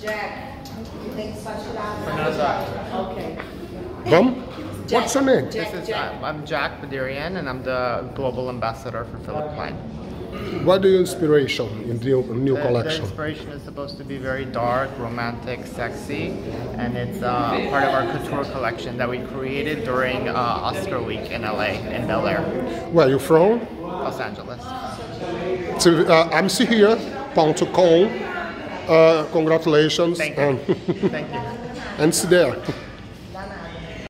Jack, you think such it out? Another. Okay. Vamos? What's your name? Jack, This is, Jack. I'm I'm Jack Badirian and I'm the global ambassador for Philipp Plein. What is your inspiration in the new The, the collection? inspiration is supposed to be very dark, romantic, sexy, and it's uh, part of our couture collection that we created during uh, Oscar Week in LA, in Bel Air, Where are you from? Los Angeles. So, uh, I'm here, Ponto.com. Uh, congratulations. Thank And, you. Thank you. and see there.